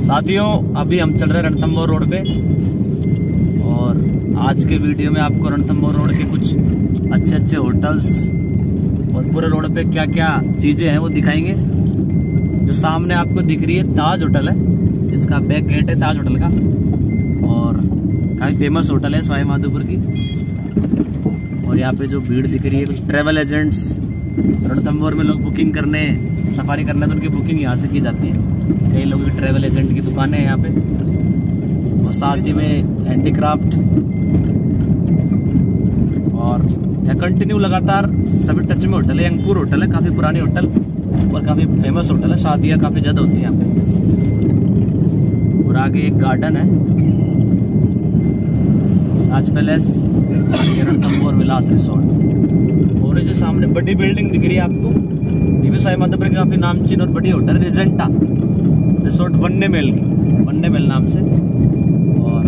साथियों, अभी हम चल रहे रणथम्बोर रोड पे। और आज के वीडियो में आपको रणथम्बोर रोड के कुछ अच्छे अच्छे होटल्स और पूरे रोड पे क्या क्या चीज़ें हैं वो दिखाएँगे। जो सामने आपको दिख रही है, ताज होटल है। इसका बैक गेट है, ताज होटल का। और काफ़ी फ़ेमस होटल है, सवाई माधोपुर की। और यहाँ पे जो भीड़ दिख रही है, कुछ ट्रेवल एजेंट्स रणथम्बोर में लोग बुकिंग करने सफारी करने तो उनकी बुकिंग यहाँ से की जाती है। कई लोगों की ट्रेवल एजेंट की दुकानें हैं यहाँ पे। और साथ ही में हैंडीक्राफ्ट और यहाँ कंटिन्यू लगातार सभी टच में होटल है। अंकुर होटल है, काफ़ी पुरानी होटल और काफ़ी फ़ेमस होटल है। शादियाँ काफ़ी ज़्यादा होती है यहाँ पे। और आगे एक गार्डन है। आज पैलेस रणथम्बोर विलास रिसोर्ट। सामने बड़ी बिल्डिंग दिख रही है आपको। ये भी साई माधोपुर की काफ़ी नामचीन और बड़ी होटल, रिजेंटा। रिसोर्ट वन्य मेल की वन्य मेल नाम से। और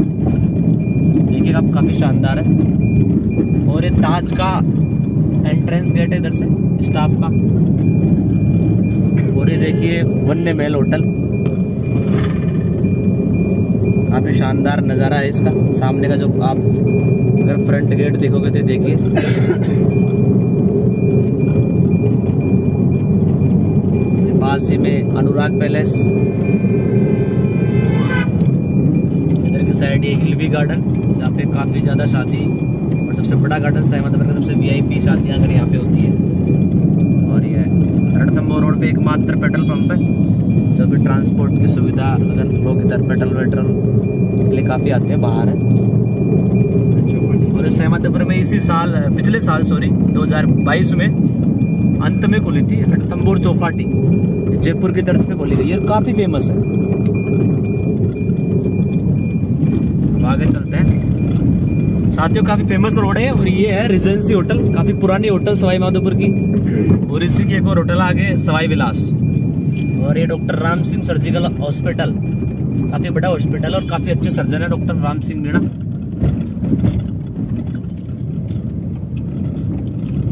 देखिए आप काफ़ी शानदार है। और ये ताज का एंट्रेंस गेट है इधर से स्टाफ का। और ये देखिए वन्य महल होटल। काफ़ी शानदार नज़ारा है इसका। सामने का जो आप अगर फ्रंट गेट देखोगे तो देखिए। अनुराग पैलेस। इधर की साइड ये हिलवी गार्डन जहाँ पे काफ़ी ज़्यादा शादी और सबसे बड़ा गार्डन सहमत मतलब सबसे वीआईपी शादियाँ अगर यहाँ पे होती है। और ये रणथम्बोर रोड पे एकमात्र पेट्रोल पंप है, जो भी ट्रांसपोर्ट की सुविधा अगर लोग इधर पेट्रोल वेट्रोल के लिए काफ़ी आते हैं, बाहर है। और इस सहमतपुर में इसी साल, पिछले साल सॉरी 2022 में अंत में खुली थी रणथम्बोर चौपाटी, जयपुर की तरफ़ पे खोली गई और काफ़ी फ़ेमस है। आगे चलते हैं। साथियों, काफ़ी फ़ेमस रोड है और ये है रिजेंसी होटल काफ़ी पुरानी होटल सवाई माधोपुर की। और इसी की एक और होटल आगे सवाई विलास। और ये doctor Ram Singh surgical hospital काफ़ी बड़ा हॉस्पिटल और काफ़ी अच्छे सर्जन है डॉक्टर राम सिंह मीणा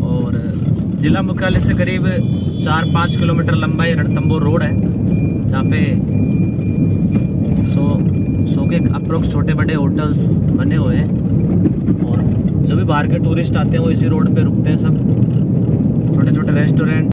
और जिला मुख्यालय से करीब चार पाँच किलोमीटर लंबा ये रणथम्बोर रोड है, जहाँ पे सो सो के अप्रोक्स छोटे बड़े होटल्स बने हुए हैं। और जो भी बाहर के टूरिस्ट आते हैं, वो इसी रोड पे रुकते हैं सब। छोटे छोटे रेस्टोरेंट